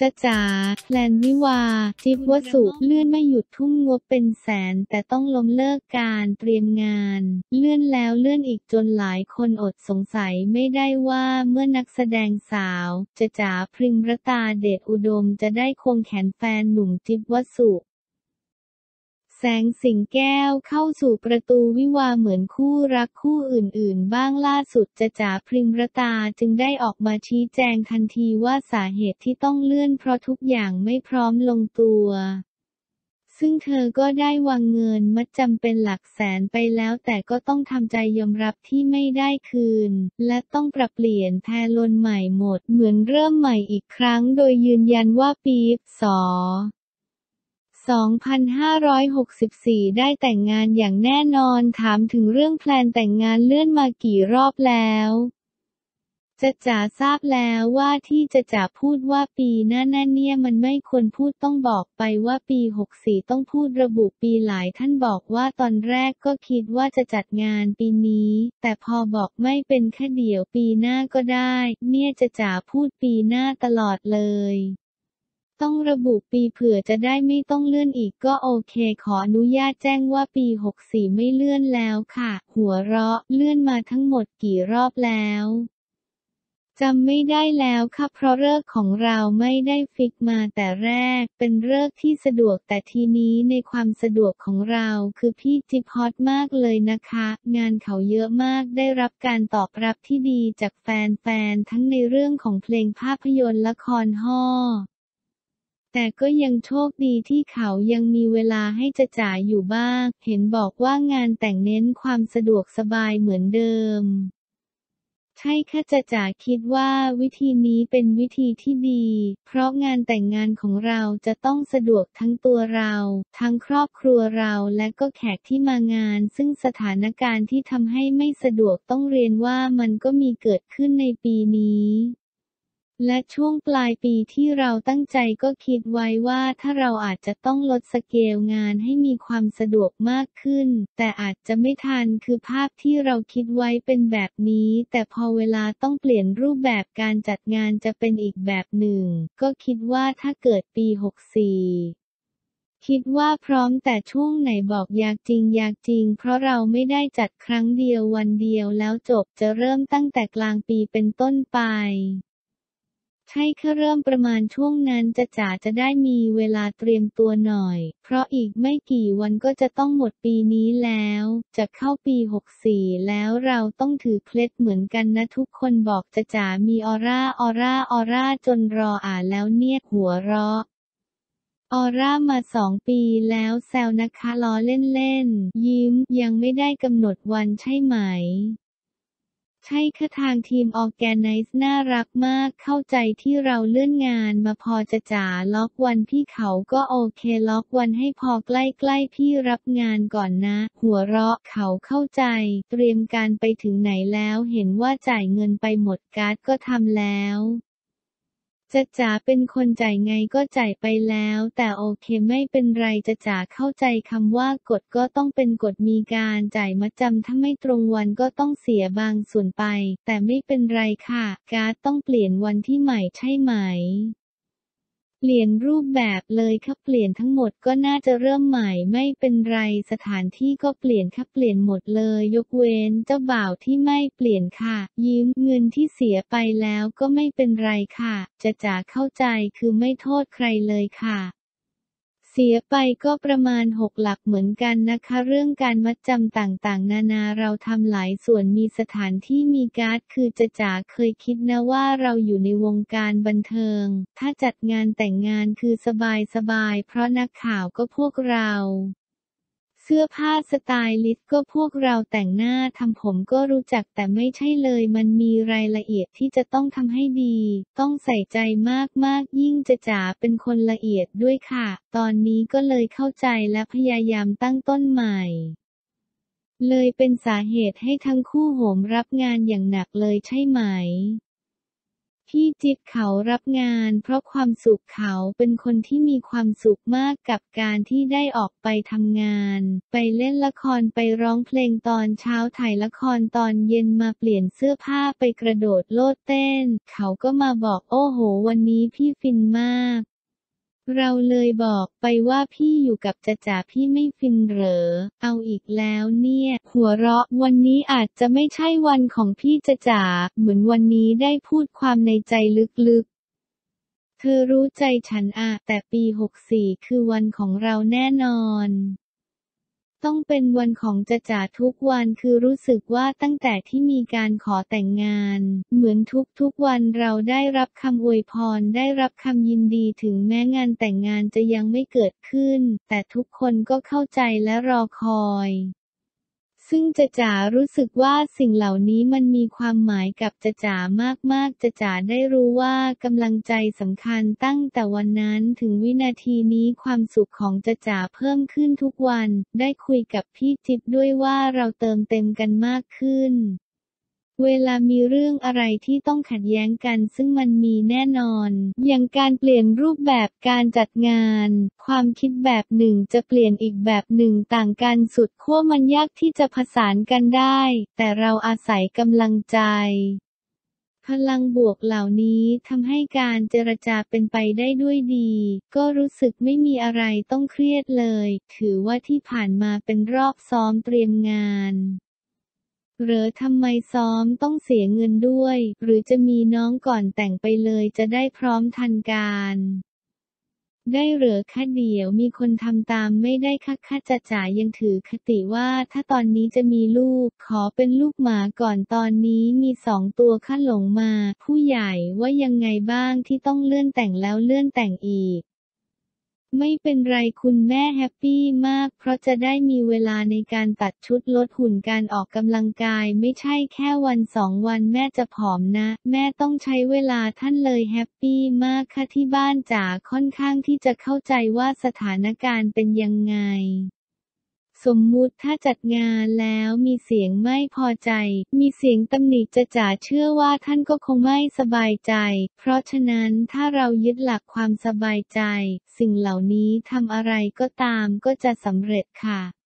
จ๊ะจ๋าแพลนวิวาห์จิ๊บวสุเลื่อนไม่หยุดทุ่มงบเป็นแสน แต่ต้องล้มเลิกการเตรียมงาน เลื่อนแล้วเลื่อนอีกจนหลายคนอดสงสัยไม่ได้ว่าเมื่อนักแสดงสาวจ๊ะจ๋าพริมรตาเดชอุดมจะได้ควงแขนแฟนหนุ่มจิ๊บวสุ แสงสิงแก้วเข้าสู่ประตูวิวาเหมือนคู่รักคู่อื่นๆ บ้างล่าสุดจะจ๋าพริมรตาจึงได้ออกมาชี้แจงทันทีว่าสาเหตุที่ต้องเลื่อนเพราะทุกอย่างไม่พร้อมลงตัว ซึ่งเธอก็ได้วางเงินมัดจำเป็นหลักแสนไปแล้วแต่ก็ต้องทำใจยอมรับที่ไม่ได้คืน และต้องปรับเปลี่ยนแพลนใหม่หมดเหมือนเริ่มใหม่อีกครั้งโดยยืนยันว่าปีศ 2564 ได้แต่งงานอย่างแน่นอนถามถึงเรื่องแพลนแต่งงานเลื่อนมากี่รอบแล้วจะจ๋าทราบแล้วว่าที่จะจ๋าพูดว่าปีหน้านั่นเนี่ยมันไม่ควรพูดต้องบอกไปว่าปี 64 ต้องพูดระบุปีหลายท่านบอกว่าตอนแรกก็คิดว่าจะจัดงานปีนี้ แต่พอบอกไม่เป็นแค่เดี๋ยวปีหน้าก็ได้ เนี่ยจะจ๋าพูดปีหน้าตลอดเลย ต้องระบุปีเผื่อจะได้ไม่ต้องเลื่อนอีกก็โอเค ขออนุญาตแจ้งว่าปี 64 ไม่เลื่อนแล้วค่ะ หัวเราะเลื่อนมาทั้งหมดกี่รอบแล้วจำไม่ได้แล้วค่ะเพราะเลิกของเราไม่ได้ฟิกมาแต่แรก เป็นเลิกที่สะดวกแต่ทีนี้ในความสะดวกของเราคือพี่จิพอตมากเลยนะคะ งานเขาเยอะมากได้รับการตอบรับที่ดีจากแฟนๆทั้งในเรื่องของเพลงภาพยนตร์ละครฮ่อ แต่ก็ยังโชคดีที่เขายังมีเวลาให้จะจ่ายอยู่บ้าง เห็นบอกว่างานแต่งเน้นความสะดวกสบายเหมือนเดิม ใช่ค่ะจะจ่าคิดว่าวิธีนี้เป็นวิธีที่ดี เพราะงานแต่งงานของเราจะต้องสะดวกทั้งตัวเรา ทั้งครอบครัวเราและก็แขกที่มางาน ซึ่งสถานการณ์ที่ทำให้ไม่สะดวกต้องเรียนว่ามันก็มีเกิดขึ้นในปีนี้ และช่วงปลายปีที่เราตั้งใจก็คิดไว้ว่าถ้าเราอาจจะต้องลดสเกลงานให้มีความสะดวกมากขึ้น แต่อาจจะไม่ทันคือภาพที่เราคิดไว้เป็นแบบนี้ แต่พอเวลาต้องเปลี่ยนรูปแบบการจัดงานจะเป็นอีกแบบหนึ่ง ก็คิดว่าถ้าเกิดปี 64คิดว่าพร้อมแต่ช่วงไหนบอกอยากจริงอยากจริง เพราะเราไม่ได้จัดครั้งเดียววันเดียวแล้วจบจะเริ่มตั้งแต่กลางปีเป็นต้นไป ใช่แค่เริ่มประมาณช่วงนั้นจะจ๋าจะได้มีเวลาเตรียมตัวหน่อย เพราะอีกไม่กี่วันก็จะต้องหมดปีนี้แล้ว จะเข้าปี 64 แล้วเราต้องถือเคล็ดเหมือนกันนะทุกคนบอกจะจ๋ามีออร่าออร่าออร่าจนรออ่านแล้วเนี่ยหัวเราะออร่ามาสองปีแล้วแซวนะคะล้อเล่นๆยิ้มยังไม่ได้กำหนดวันใช่ไหม ใช่ค่ะทางทีมออแกไนซ์น่ารักมากเข้าใจที่เราเลื่อนงานมาพอจะจ๋าล็อกวันพี่เขาก็โอเคล็อกวันให้พอใกล้ๆพี่รับงานก่อนนะ หัวเราะเขาเข้าใจ เตรียมการไปถึงไหนแล้วเห็นว่าจ่ายเงินไปหมดการ์ดก็ทำแล้ว จะจ๋าเป็นคนจ่ายไงก็จ่ายไปแล้ว แต่โอเคไม่เป็นไรจะจ๋าเข้าใจคำว่ากฎก็ต้องเป็นกฎมีการจ่ายมาจำถ้าไม่ตรงวันก็ต้องเสียบางส่วนไป แต่ไม่เป็นไรค่ะ การ์ดต้องเปลี่ยนวันที่ใหม่ใช่ไหม เปลี่ยนรูปแบบเลยค่ะเปลี่ยนทั้งหมดก็น่าจะเริ่มใหม่ไม่เป็นไรสถานที่ก็เปลี่ยนค่ะเปลี่ยนหมดเลย ยกเว้นเจ้าบ่าวที่ไม่เปลี่ยนค่ะ ยิ้มเงินที่เสียไปแล้วก็ไม่เป็นไรค่ะ จะจ๋าเข้าใจคือไม่โทษใครเลยค่ะ เสียไปก็ประมาณหกหลักเหมือนกันนะคะ เรื่องการมัดจำต่างๆ นานาเราทำหลายส่วนมีสถานที่มีการ์ดคือจะจ๋าเคยคิดนะว่าเราอยู่ในวงการบันเทิง ถ้าจัดงานแต่งงานคือสบายๆ เพราะนักข่าวก็พวกเรา สื้อผ้าสไตลิสต์ก็พวกเราแต่งหน้าทำผมก็รู้จักแต่ไม่ใช่เลย มันมีรายละเอียดที่จะต้องทำให้ดี ต้องใส่ใจมากๆ ยิ่งจะจ๋าเป็นคนละเอียดด้วยค่ะ ตอนนี้ก็เลยเข้าใจและพยายามตั้งต้นใหม่เลยเป็นสาเหตุให้ทั้งคู่โหมรับงานอย่างหนักเลยใช่ไหม จิ๊บเขารับงาน เพราะความสุขเขาเป็นคนที่มีความสุขมากกับการที่ได้ออกไปทำงาน ไปเล่นละครไปร้องเพลงตอนเช้าถ่ายละครตอนเย็นมาเปลี่ยนเสื้อผ้าไปกระโดดโลดเต้น เขาก็มาบอกโอ้โห วันนี้พี่ฟินมาก เราเลยบอกไปว่าพี่อยู่กับจะจ่าพี่ไม่ฟินเหรอ เอาอีกแล้วเนี่ย หัวเราะวันนี้อาจจะไม่ใช่วันของพี่จะจ่าเหมือนวันนี้ได้พูดความในใจลึกๆ เธอรู้ใจฉันอะแต่ปี 64 คือวันของเราแน่นอน ต้องเป็นวันของจะจ่าทุกวันคือรู้สึกว่าตั้งแต่ที่มีการขอแต่งงาน เหมือนทุกๆวันเราได้รับคำอวยพรได้รับคำยินดีถึงแม้งานแต่งงานจะยังไม่เกิดขึ้น แต่ทุกคนก็เข้าใจและรอคอย ซึ่งจะจ๋ารู้สึกว่าสิ่งเหล่านี้มันมีความหมายกับจะจ๋ามากๆจะจ๋าได้รู้ว่ากำลังใจสำคัญตั้งแต่วันนั้นถึงวินาทีนี้ความสุขของจะจ๋าเพิ่มขึ้นทุกวัน ได้คุยกับพี่จิ๊บด้วยว่าเราเติมเต็มกันมากขึ้น เวลามีเรื่องอะไรที่ต้องขัดแย้งกันซึ่งมันมีแน่นอน อย่างการเปลี่ยนรูปแบบการจัดงาน ความคิดแบบหนึ่งจะเปลี่ยนอีกแบบหนึ่งต่างกันสุดขั้วมันยากที่จะผสานกันได้ แต่เราอาศัยกำลังใจ พลังบวกเหล่านี้ทำให้การเจรจาเป็นไปได้ด้วยดี ก็รู้สึกไม่มีอะไรต้องเครียดเลย ถือว่าที่ผ่านมาเป็นรอบซ้อมเตรียมงาน หรือทำไมซ้อมต้องเสียเงินด้วย หรือจะมีน้องก่อนแต่งไปเลยจะได้พร้อมทันการได้เหรือคะเดียวมีคนทำตามไม่ได้ค่ะค่าจะจ่ายยังถือคติว่าถ้าตอนนี้จะมีลูก ขอเป็นลูกหมาก่อนตอนนี้มีสองตัวข้าหลงมา ผู้ใหญ่ว่ายังไงบ้างที่ต้องเลื่อนแต่งแล้วเลื่อนแต่งอีก ไม่เป็นไรคุณแม่แฮปปี้มาก เพราะจะได้มีเวลาในการตัดชุดลดหุ่นการออกกำลังกาย ไม่ใช่แค่วันสองวันแม่จะผอมนะ แม่ต้องใช้เวลาท่านเลย happy มากค่ะที่บ้านจ๋าค่อนข้างที่จะเข้าใจว่าสถานการณ์เป็นยังไง สมมุติถ้าจัดงานแล้วมีเสียงไม่พอใจ มีเสียงตำหนิจ๊ะจ๋าเชื่อว่าท่านก็คงไม่สบายใจ เพราะฉะนั้นถ้าเรายึดหลักความสบายใจ สิ่งเหล่านี้ทำอะไรก็ตามก็จะสำเร็จค่ะ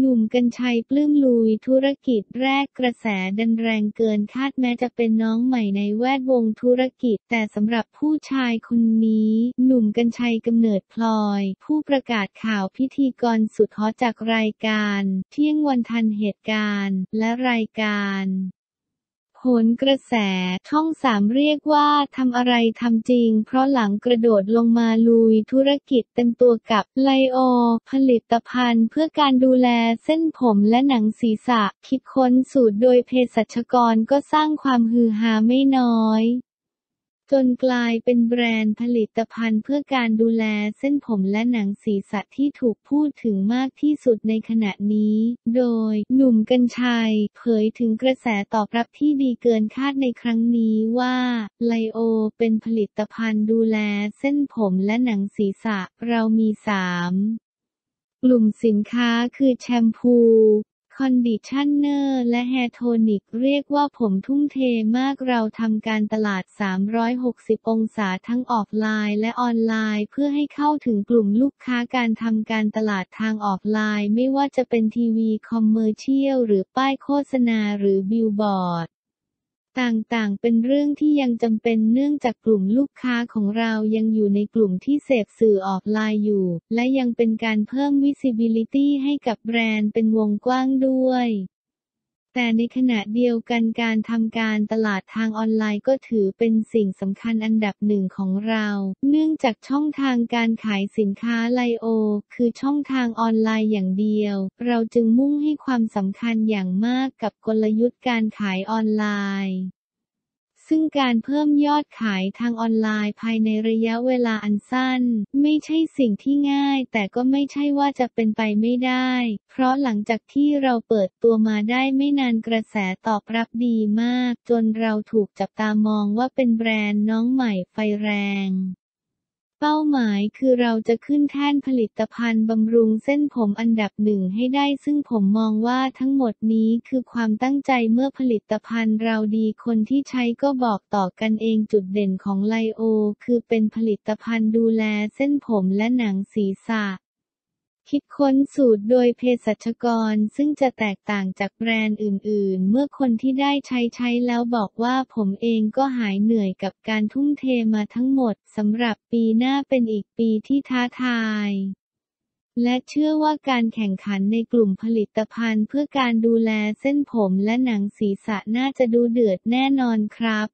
หนุ่มกัญชัยปลื้มลุยธุรกิจแรกกระแสดันแรงเกินคาดแม้จะเป็นน้องใหม่ในแวดวงธุรกิจ แต่สำหรับผู้ชายคนนี้ หนุ่มกัญชัยกำเนิดพลอย ผู้ประกาศข่าวพิธีกรสุดฮอตจากรายการ เที่ยงวันทันเหตุการณ์ และรายการ ผลกระแสช่องสามเรียกว่าทำอะไรทำจริง เพราะหลังกระโดดลงมาลุยธุรกิจเต็มตัวกับไลโอ ผลิตภัณฑ์เพื่อการดูแลเส้นผมและหนังศีรษะ คิดค้นสูตรโดยเภสัชกรก็สร้างความฮือฮาไม่น้อย จนกลายเป็นแบรนด์ผลิตภัณฑ์เพื่อการดูแลเส้นผมและหนังศีรษะที่ถูกพูดถึงมากที่สุดในขณะนี้ โดยหนุ่มกัญชัย เผยถึงกระแสตอบรับที่ดีเกินคาดในครั้งนี้ว่าไลโอเป็นผลิตภัณฑ์ดูแลเส้นผมและหนังศีรษะเรามีสามกลุ่มสินค้าคือแชมพู conditioner และ hair tonic เรียกว่าผมทุ่มเทมากเราทำการตลาด 360 องศาทั้งออฟไลน์และออนไลน์ เพื่อให้เข้าถึงกลุ่มลูกค้าการทำการตลาดทางออฟไลน์ ไม่ว่าจะเป็น TV commercial หรือป้ายโฆษณาหรือบิลบอร์ด ต่างๆ เป็นเรื่องที่ยังจำเป็นเนื่องจากกลุ่มลูกค้าของเรายังอยู่ในกลุ่มที่เสพสื่อออกไลน์อยู่ และยังเป็นการเพิ่ม visibility ให้กับแบรนด์เป็นวงกว้างด้วย แต่ในขณะเดียวกันการทำการตลาดทางออนไลน์ก็ถือเป็นสิ่งสำคัญอันดับหนึ่งของเรา เนื่องจากช่องทางการขายสินค้าไลโอ คือช่องทางออนไลน์อย่างเดียว เราจึงมุ่งให้ความสำคัญอย่างมากกับกลยุทธ์การขายออนไลน์ ซึ่งการเพิ่มยอดขายทางออนไลน์ภายในระยะเวลาอันสั้น ไม่ใช่สิ่งที่ง่าย แต่ก็ไม่ใช่ว่าจะเป็นไปไม่ได้ เพราะหลังจากที่เราเปิดตัวมาได้ไม่นานกระแสตอบรับดีมาก จนเราถูกจับตามองว่าเป็นแบรนด์น้องใหม่ไฟแรง เป้าหมายคือเราจะขึ้นแท่นผลิตภัณฑ์บำรุงเส้นผมอันดับหนึ่งให้ได้ ซึ่งผมมองว่าทั้งหมดนี้คือความตั้งใจเมื่อผลิตภัณฑ์เราดีคนที่ใช้ก็บอกต่อกันเองจุดเด่นของไลโอ คือเป็นผลิตภัณฑ์ดูแลเส้นผมและหนังศีรษะ คิดค้นสูตรโดยเภสัชกรซึ่งจะแตกต่างจากแบรนด์อื่น ๆ เมื่อคนที่ได้ใช้ใช้แล้วบอกว่าผมเองก็หายเหนื่อยกับการทุ่มเทมาทั้งหมดสำหรับปีหน้าเป็นอีกปีที่ท้าทายและเชื่อว่าการแข่งขันในกลุ่มผลิตภัณฑ์เพื่อการดูแลเส้นผมและหนังศีรษะน่าจะดูเดือดแน่นอนครับ